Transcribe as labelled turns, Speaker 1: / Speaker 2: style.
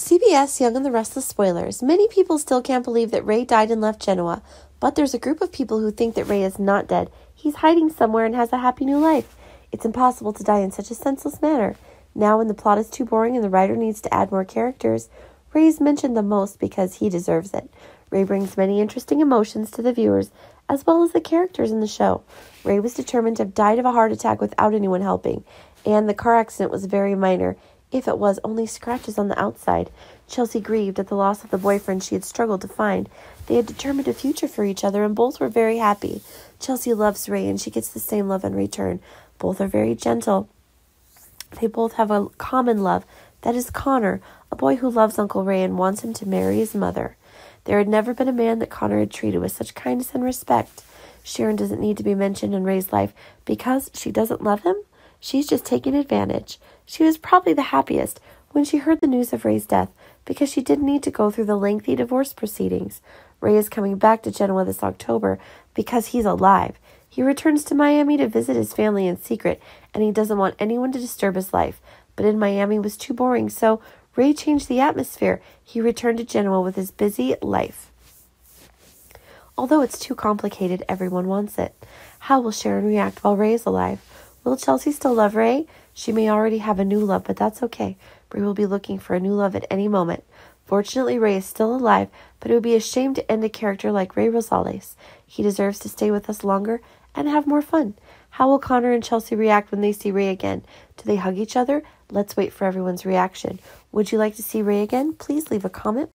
Speaker 1: CBS Young and the Restless spoilers. Many people still can't believe that Rey died and left Genoa, but there's a group of people who think that Rey is not dead. He's hiding somewhere and has a happy new life. It's impossible to die in such a senseless manner. Now, when the plot is too boring and the writer needs to add more characters, Rey's mentioned the most because he deserves it. Rey brings many interesting emotions to the viewers as well as the characters in the show. Rey was determined to have died of a heart attack without anyone helping, and the car accident was very minor if it was only scratches on the outside. Chelsea grieved at the loss of the boyfriend she had struggled to find. They had determined a future for each other, and both were very happy. Chelsea loves Rey, and she gets the same love in return. Both are very gentle. They both have a common love. That is Connor, a boy who loves Uncle Rey and wants him to marry his mother. There had never been a man that Connor had treated with such kindness and respect. Sharon doesn't need to be mentioned in Rey's life because she doesn't love him. She's just taking advantage. She was probably the happiest when she heard the news of Rey's death because she didn't need to go through the lengthy divorce proceedings. Rey is coming back to Genoa this October because he's alive. He returns to Miami to visit his family in secret, and he doesn't want anyone to disturb his life. But in Miami was too boring, so Rey changed the atmosphere. He returned to Genoa with his busy life. Although it's too complicated, everyone wants it. How will Sharon react while Rey is alive? Will Chelsea still love Rey? She may already have a new love, but that's okay. Rey will be looking for a new love at any moment. Fortunately, Rey is still alive, but it would be a shame to end a character like Rey Rosales. He deserves to stay with us longer and have more fun. How will Connor and Chelsea react when they see Rey again? Do they hug each other? Let's wait for everyone's reaction. Would you like to see Rey again? Please leave a comment